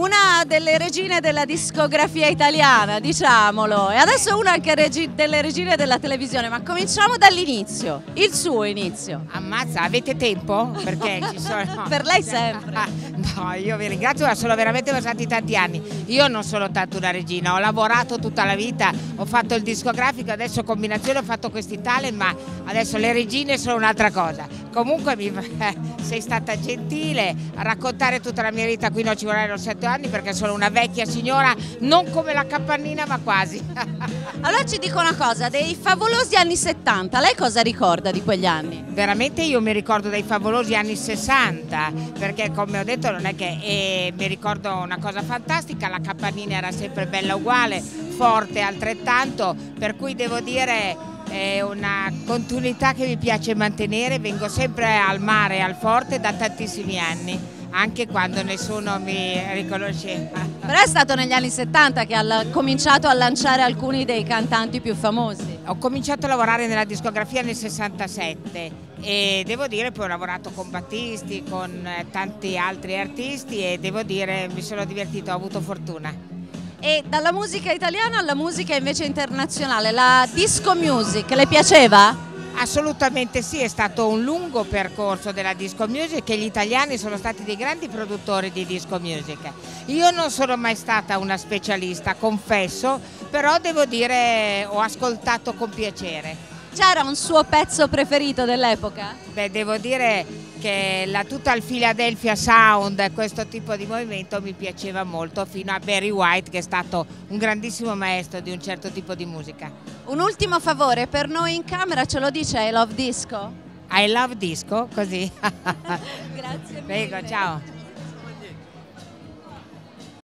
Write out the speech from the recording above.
una delle regine della discografia italiana, diciamolo, e adesso una anche regi- delle regine della televisione, ma cominciamo dall'inizio, il suo inizio. Ammazza, avete tempo? Perché ci sono... Per lei sempre. No, io vi ringrazio, ma sono veramente passati tanti anni. Io non sono tanto una regina, ho lavorato tutta la vita, ho fatto il discografico, adesso combinazione ho fatto questi talent, ma adesso le regine sono un'altra cosa. Comunque mi... sei stata gentile a raccontare tutta la mia vita, qui non ci vorrebbero sette anni perché sono una vecchia signora, non come la capannina ma quasi. Allora ci dico una cosa, dei favolosi anni 70, lei cosa ricorda di quegli anni? Veramente io mi ricordo dei favolosi anni 60, perché come ho detto non è che eh, mi ricordo una cosa fantastica, la capannina era sempre bella uguale, forte altrettanto, per cui devo dire è una continuità che mi piace mantenere, vengo sempre al mare, al forte da tantissimi anni anche quando nessuno mi riconosceva. Però è stato negli anni 70 che ha cominciato a lanciare alcuni dei cantanti più famosi. Ho cominciato a lavorare nella discografia nel 67 e devo dire poi ho lavorato con Battisti, con eh, tanti altri artisti e devo dire mi sono divertito, ho avuto fortuna. E dalla musica italiana alla musica invece internazionale, la disco music, le piaceva? Assolutamente sì, è stato un lungo percorso della disco music e gli italiani sono stati dei grandi produttori di disco music. Io non sono mai stata una specialista, confesso, però devo dire ho ascoltato con piacere. C'era un suo pezzo preferito dell'epoca? Beh, devo dire che la, tutta il Philadelphia Sound, questo tipo di movimento mi piaceva molto, fino a Barry White che è stato un grandissimo maestro di un certo tipo di musica. Un ultimo favore, per noi in camera ce lo dice I Love Disco? I Love Disco, così. Grazie mille. Prego, ciao.